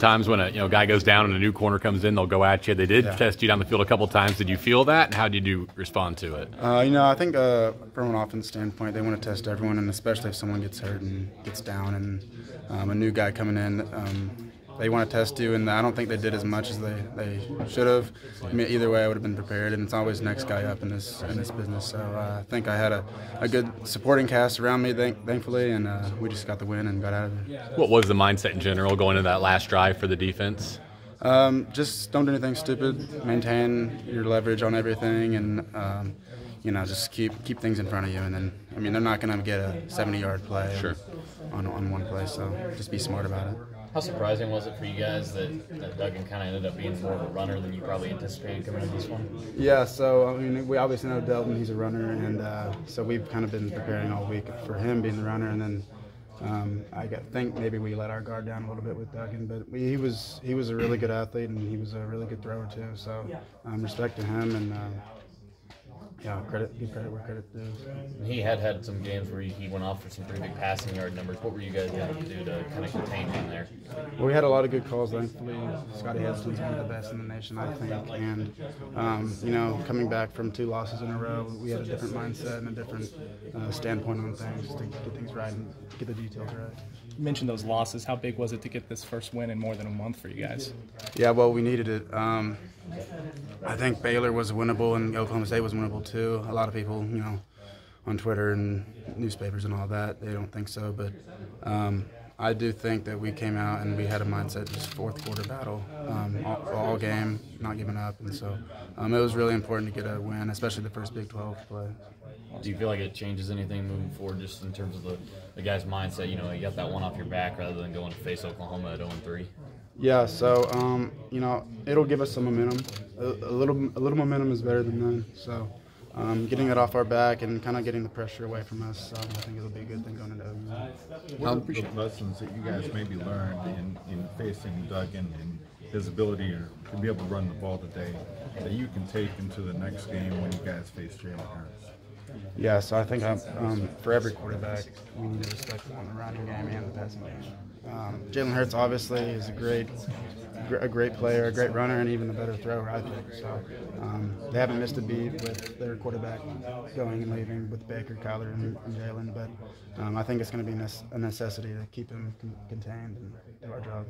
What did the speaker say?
times when a you know guy goes down and a new corner comes in, they'll go at you. They did Yeah. test you down the field a couple times. Did you feel that, and how did you respond to it? Uh, you know, I think uh, from an offense standpoint, they want to test everyone, and especially if someone gets hurt and gets down, and um, a new guy coming in, um, they want to test you. And I don't think they did as much as they, they should have. I mean, either way, I would have been prepared, and it's always next guy up in this in this business. So uh, I think I had a, a good supporting cast around me, thank, thankfully, and uh, we just got the win and got out of there. What was the mindset in general going into that last drive for the defense? Um, just don't do anything stupid. Maintain your leverage on everything, and um, you know, just keep keep things in front of you. And then, I mean, they're not going to get a 70-yard play Sure. on on one play, so just be smart about it. How surprising was it for you guys that, that Duggan kind of ended up being more of a runner than you probably anticipated coming into this one? Yeah, so I mean, we obviously know Delton; he's a runner, and uh, so we've kind of been preparing all week for him being the runner, and then. Um, I think maybe we let our guard down a little bit with Duggan, but we, he was he was a really good athlete and he was a really good thrower too. So um, respect to him and um, yeah, credit give credit where credit due. He had had some games where he, he went off for some pretty big passing yard numbers. What were you guys able to do to kind of contain him there? Well, we had a lot of good calls, thankfully. Scottie Hazelton's one of the best in the nation, I think. And, um, you know, coming back from two losses in a row, we had a different mindset and a different uh, standpoint on things to get things right and get the details right. You mentioned those losses. How big was it to get this first win in more than a month for you guys? Yeah, well, we needed it. Um, I think Baylor was winnable and Oklahoma State was winnable too. A lot of people, you know, on Twitter and newspapers and all that, they don't think so. But um, I do think that we came out and we had a mindset just fourth quarter battle, um, all, all game, not giving up. And so um, it was really important to get a win, especially the first Big 12 play. Do you feel like it changes anything moving forward just in terms of the, the guy's mindset? You know, you got that one off your back rather than going to face Oklahoma at 0 3. Yeah, so um, you know it'll give us some momentum. A, a little, a little momentum is better than none. So um, getting that off our back and kind of getting the pressure away from us, um, I think it'll be a good thing going into OU. What are the lessons that you guys maybe learned in, in facing Duggan and his ability to be able to run the ball today that you can take into the next game when you guys face Jalen Hurts? Yeah, so I think um, um, for every quarterback, we need to respect them on the running game and the passing game. Um, Jalen Hurts obviously is a great, a great player, a great runner, and even a better thrower, I think. So um, they haven't missed a beat with their quarterback going and leaving with Baker, Kyler, and, and Jalen. But um, I think it's going to be a necessity to keep him contained and do our job.